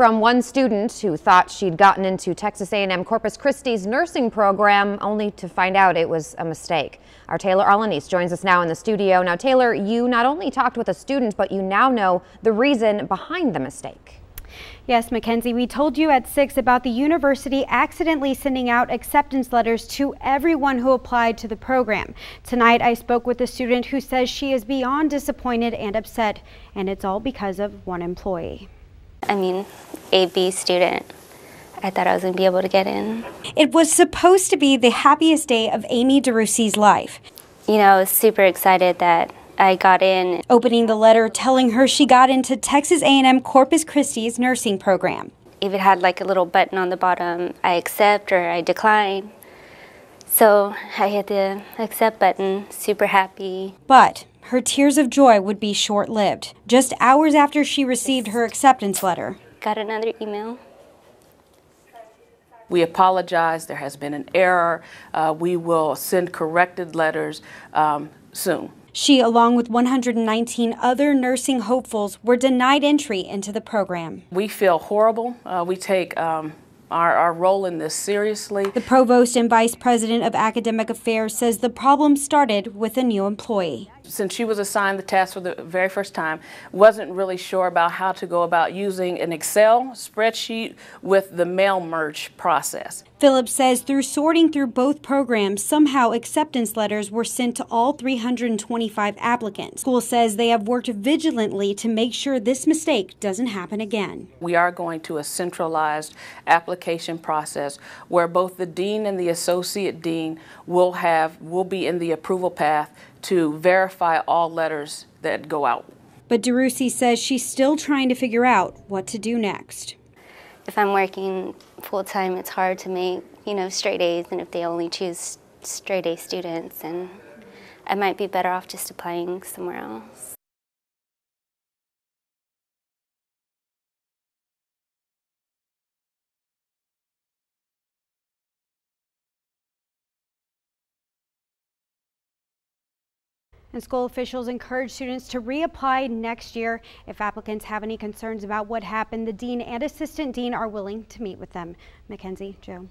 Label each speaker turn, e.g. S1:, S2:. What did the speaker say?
S1: from one student who thought she'd gotten into Texas A&M Corpus Christi's nursing program only to find out it was a mistake. Our Taylor Alanis joins us now in the studio. Now, Taylor, you not only talked with a student, but you now know the reason behind the mistake.
S2: Yes, Mackenzie, we told you at 6 about the university accidentally sending out acceptance letters to everyone who applied to the program. Tonight, I spoke with a student who says she is beyond disappointed and upset, and it's all because of one employee.
S3: I mean, a B student. I thought I was going to be able to get in.
S2: It was supposed to be the happiest day of Amy DeRussi's life.
S3: You know, I was super excited that I got in.
S2: Opening the letter telling her she got into Texas A&M Corpus Christi's nursing program.
S3: If it had like a little button on the bottom, I accept or I decline. So I hit the accept button, super happy.
S2: But her tears of joy would be short lived. Just hours after she received her acceptance letter,
S3: got another email.
S4: We apologize. There has been an error. Uh, we will send corrected letters um, soon.
S2: She, along with 119 other nursing hopefuls, were denied entry into the program.
S4: We feel horrible. Uh, we take um, our, our role in this seriously.
S2: The provost and vice president of academic affairs says the problem started with a new employee.
S4: Since she was assigned the task for the very first time, wasn't really sure about how to go about using an Excel spreadsheet with the mail merge process.
S2: Phillips says through sorting through both programs, somehow acceptance letters were sent to all 325 applicants. School says they have worked vigilantly to make sure this mistake doesn't happen again.
S4: We are going to a centralized application process where both the dean and the associate dean will have will be in the approval path to verify all letters that go out.
S2: But DeRussi says she's still trying to figure out what to do next.
S3: If I'm working full time, it's hard to make, you know, straight A's, and if they only choose straight A students, and I might be better off just applying somewhere else.
S2: And school officials encourage students to reapply next year. If applicants have any concerns about what happened, the dean and assistant dean are willing to meet with them. Mackenzie, Joe.